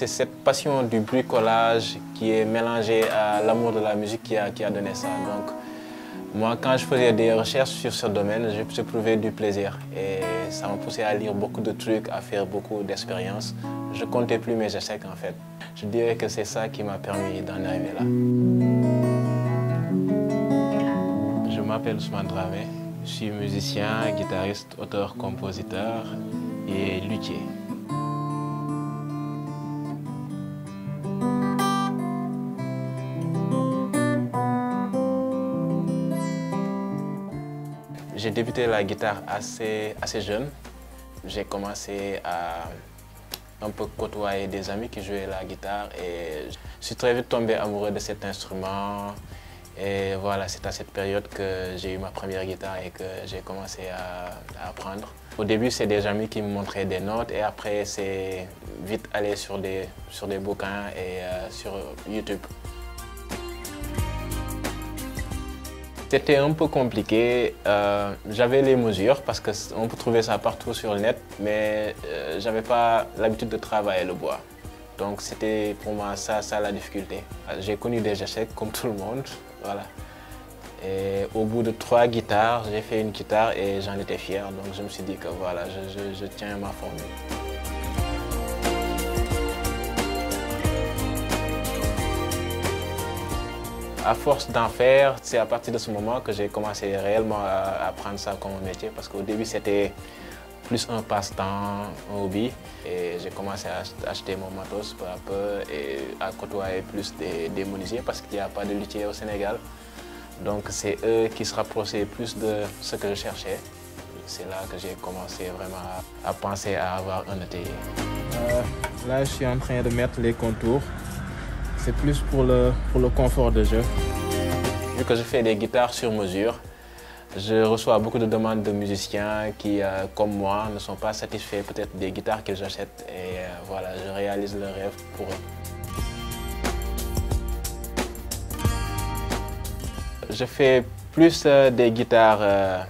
C'est cette passion du bricolage qui est mélangée à l'amour de la musique qui a, qui a donné ça. Donc, moi, quand je faisais des recherches sur ce domaine, trouvé du plaisir. Et ça m'a poussé à lire beaucoup de trucs, à faire beaucoup d'expériences. Je comptais plus mes échecs en fait. Je dirais que c'est ça qui m'a permis d'en arriver là. Je m'appelle Ousmane Dramé. Je suis musicien, guitariste, auteur, compositeur et luthier. J'ai débuté la guitare assez, assez jeune. J'ai commencé à un peu côtoyer des amis qui jouaient la guitare et je suis très vite tombé amoureux de cet instrument. Et voilà, c'est à cette période que j'ai eu ma première guitare et que j'ai commencé à, apprendre. Au début, c'est des amis qui me montraient des notes et après, c'est vite aller sur des, sur des bouquins et euh, sur YouTube. C'était un peu compliqué. Euh, j'avais les mesures parce qu'on peut trouver ça partout sur le net, mais euh, j'avais pas l'habitude de travailler le bois. Donc c'était pour moi ça, ça la difficulté. J'ai connu des échecs comme tout le monde, voilà. Et au bout de trois guitares, j'ai fait une guitare et j'en étais fier. Donc je me suis dit que voilà, je, je, je tiens ma formule. À force d'en faire, c'est à partir de ce moment que j'ai commencé réellement à, prendre ça comme métier parce qu'au début c'était plus un passe-temps, un hobby. Et j'ai commencé à acheter mon matos peu à peu et à côtoyer plus des, des menuisiers parce qu'il n'y a pas de luthier au Sénégal. Donc c'est eux qui se rapprochaient plus de ce que je cherchais. C'est là que j'ai commencé vraiment à, à, penser à avoir un atelier. Euh, là, je suis en train de mettre les contours. C'est plus pour le, pour le confort de jeu. Vu que je fais des guitares sur mesure, je reçois beaucoup de demandes de musiciens qui, euh, comme moi, ne sont pas satisfaits peut-être des guitares que j'achète. Et euh, voilà, je réalise le rêve pour eux. Je fais plus euh, des guitares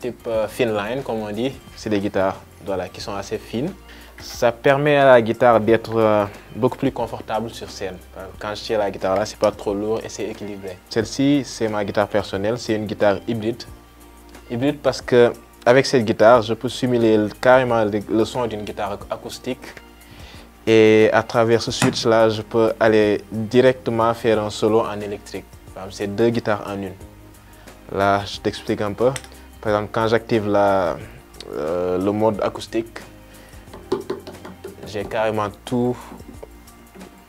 type thin line, comme on dit. C'est des guitares voilà, qui sont assez fines. Ça permet à la guitare d'être beaucoup plus confortable sur scène. Quand je tiens la guitare là, c'est pas trop lourd et c'est équilibré. Celle-ci, c'est ma guitare personnelle, c'est une guitare hybride. Hybride parce que avec cette guitare, je peux simuler carrément le son d'une guitare acoustique. Et à travers ce switch là, je peux aller directement faire un solo en électrique. C'est deux guitares en une. Là, je t'explique un peu. Par exemple, quand j'active euh, le mode acoustique, j'ai carrément tout,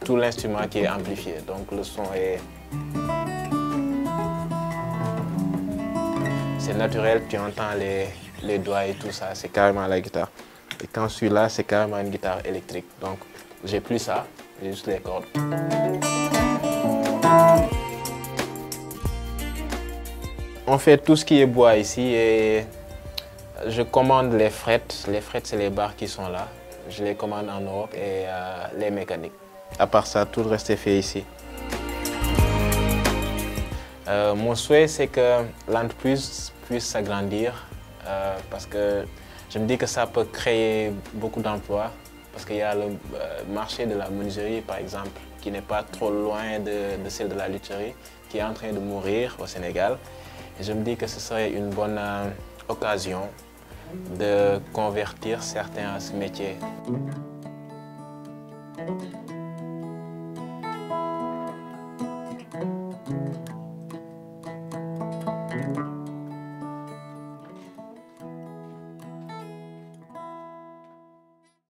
tout l'instrument qui est amplifié. Donc le son est... C'est naturel, tu entends les, les doigts et tout ça, c'est carrément la guitare. Et quand je suis là, c'est carrément une guitare électrique. Donc j'ai plus ça, j'ai juste les cordes. On fait tout ce qui est bois ici et je commande les frettes. Les frettes, c'est les barres qui sont là. Je les commande en Europe et euh, les mécaniques. À part ça, tout le reste est fait ici. Euh, mon souhait, c'est que l'entreprise puisse s'agrandir euh, parce que je me dis que ça peut créer beaucoup d'emplois parce qu'il y a le marché de la menuiserie, par exemple, qui n'est pas trop loin de, de celle de la lutherie, qui est en train de mourir au Sénégal. Et je me dis que ce serait une bonne occasion de convertir certains à ce métier.